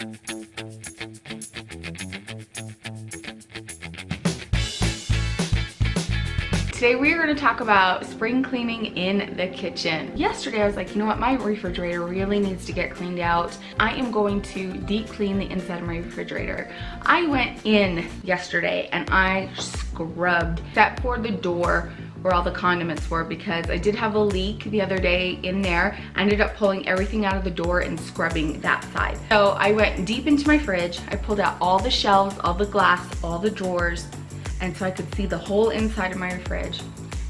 Today we are going to talk about spring cleaning in the kitchen. Yesterday I was like, you know what, my refrigerator really needs to get cleaned out. I am going to deep clean the inside of my refrigerator. I went in yesterday and I scrubbed, except for the door where all the condiments were because I did have a leak the other day in there. I ended up pulling everything out of the door and scrubbing that side. So I went deep into my fridge. I pulled out all the shelves, all the glass, all the drawers, and so I could see the whole inside of my fridge.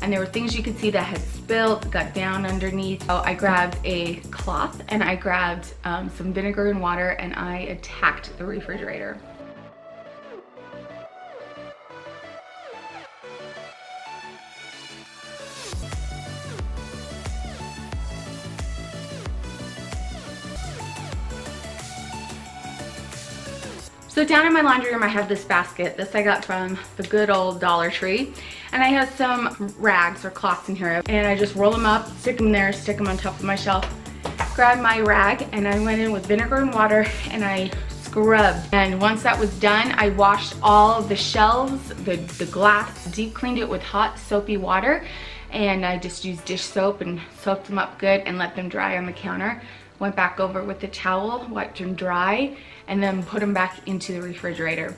And there were things you could see that had spilled, got down underneath. So I grabbed a cloth and I grabbed um, some vinegar and water and I attacked the refrigerator. So down in my laundry room, I have this basket. This I got from the good old Dollar Tree. And I have some rags or cloths in here. And I just roll them up, stick them there, stick them on top of my shelf. Grab my rag and I went in with vinegar and water and I scrubbed. And once that was done, I washed all of the shelves, the, the glass, deep cleaned it with hot soapy water. And I just used dish soap and soaked them up good and let them dry on the counter. Went back over with the towel, wiped them dry, and then put them back into the refrigerator.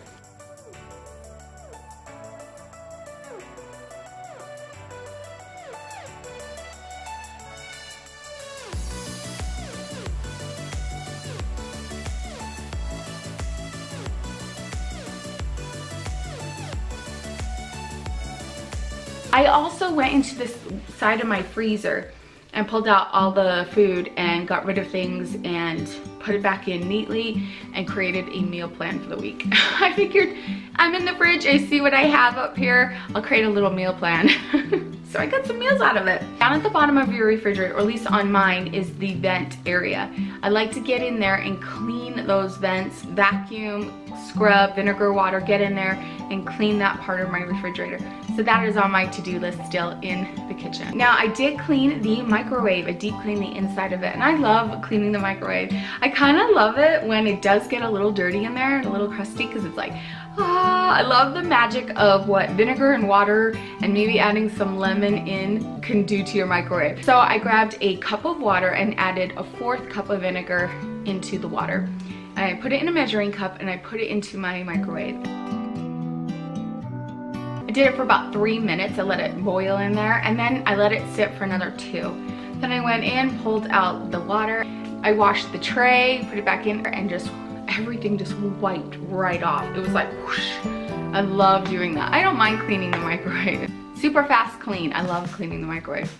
I also went into this side of my freezer and pulled out all the food and got rid of things and put it back in neatly and created a meal plan for the week. I figured I'm in the fridge, I see what I have up here, I'll create a little meal plan. so I got some meals out of it. Down at the bottom of your refrigerator, or at least on mine, is the vent area. I like to get in there and clean those vents, vacuum, scrub, vinegar, water, get in there and clean that part of my refrigerator. So that is on my to-do list still in the kitchen. Now I did clean the microwave, I deep cleaned the inside of it and I love cleaning the microwave. I kind of love it when it does get a little dirty in there and a little crusty because it's like, ah, I love the magic of what vinegar and water and maybe adding some lemon in can do to your microwave. So I grabbed a cup of water and added a fourth cup of vinegar into the water. I put it in a measuring cup and I put it into my microwave. I did it for about three minutes. I let it boil in there and then I let it sit for another two. Then I went in, pulled out the water. I washed the tray, put it back in and just everything just wiped right off. It was like whoosh. I love doing that. I don't mind cleaning the microwave. Super fast clean. I love cleaning the microwave.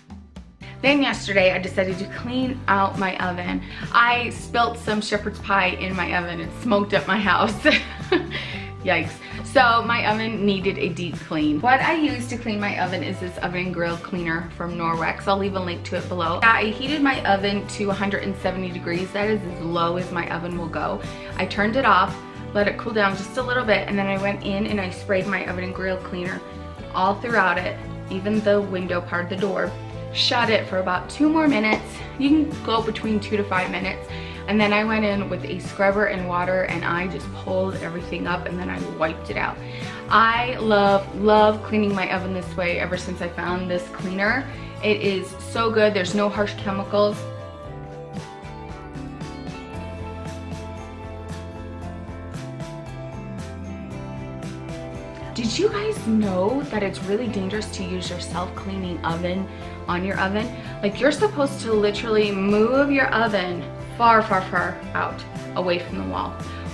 Then yesterday I decided to clean out my oven. I spilt some shepherd's pie in my oven. It smoked up my house. Yikes. So my oven needed a deep clean. What I use to clean my oven is this oven grill cleaner from Norwex. I'll leave a link to it below. I heated my oven to 170 degrees. That is as low as my oven will go. I turned it off, let it cool down just a little bit, and then I went in and I sprayed my oven and grill cleaner all throughout it, even the window part of the door shut it for about two more minutes. You can go between two to five minutes. And then I went in with a scrubber and water and I just pulled everything up and then I wiped it out. I love, love cleaning my oven this way ever since I found this cleaner. It is so good. There's no harsh chemicals. Did you guys know that it's really dangerous to use your self-cleaning oven on your oven? Like you're supposed to literally move your oven far, far, far out away from the wall.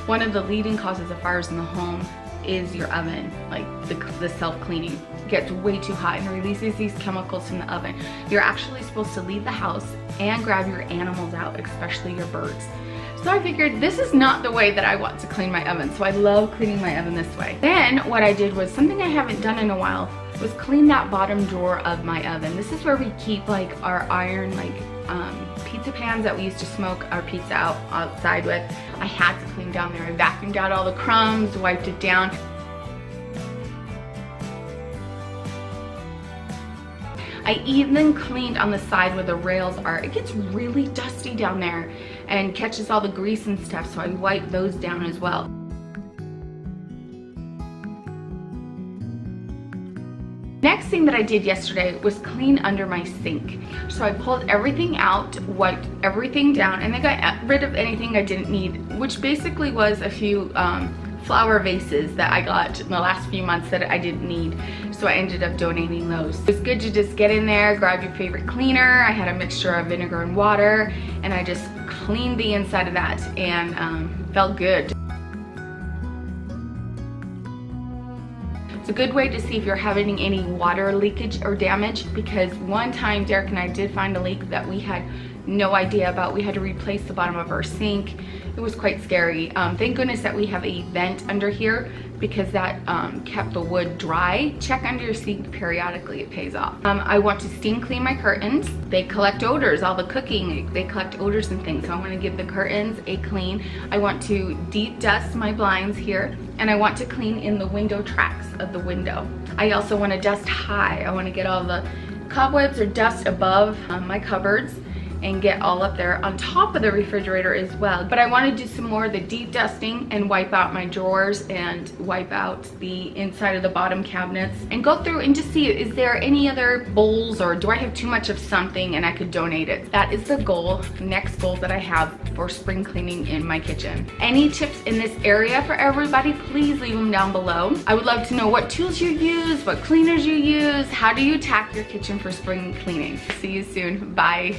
One of the leading causes of fires in the home is your oven, like the, the self-cleaning gets way too hot and releases these chemicals from the oven. You're actually supposed to leave the house and grab your animals out, especially your birds. So I figured this is not the way that I want to clean my oven. So I love cleaning my oven this way. Then what I did was something I haven't done in a while was clean that bottom drawer of my oven. This is where we keep like our iron like um, pizza pans that we used to smoke our pizza out outside with. I had to clean down there. I vacuumed out all the crumbs, wiped it down. I even cleaned on the side where the rails are. It gets really dusty down there and catches all the grease and stuff. So I wipe those down as well. Next thing that I did yesterday was clean under my sink. So I pulled everything out, wiped everything down, and then got rid of anything I didn't need, which basically was a few um, flower vases that I got in the last few months that I didn't need. So I ended up donating those. It's good to just get in there, grab your favorite cleaner. I had a mixture of vinegar and water, and I just cleaned the inside of that and um, felt good. It's a good way to see if you're having any water leakage or damage because one time Derek and I did find a leak that we had no idea about. We had to replace the bottom of our sink. It was quite scary. Um, thank goodness that we have a vent under here because that um, kept the wood dry. Check under your sink periodically, it pays off. Um, I want to steam clean my curtains. They collect odors, all the cooking, they collect odors and things. So I wanna give the curtains a clean. I want to deep dust my blinds here and I want to clean in the window tracks of the window. I also wanna dust high. I wanna get all the cobwebs or dust above um, my cupboards and get all up there on top of the refrigerator as well. But I want to do some more of the deep dusting and wipe out my drawers and wipe out the inside of the bottom cabinets and go through and just see is there any other bowls or do I have too much of something and I could donate it. That is the goal, next goal that I have for spring cleaning in my kitchen. Any tips in this area for everybody, please leave them down below. I would love to know what tools you use, what cleaners you use, how do you tack your kitchen for spring cleaning. See you soon, bye.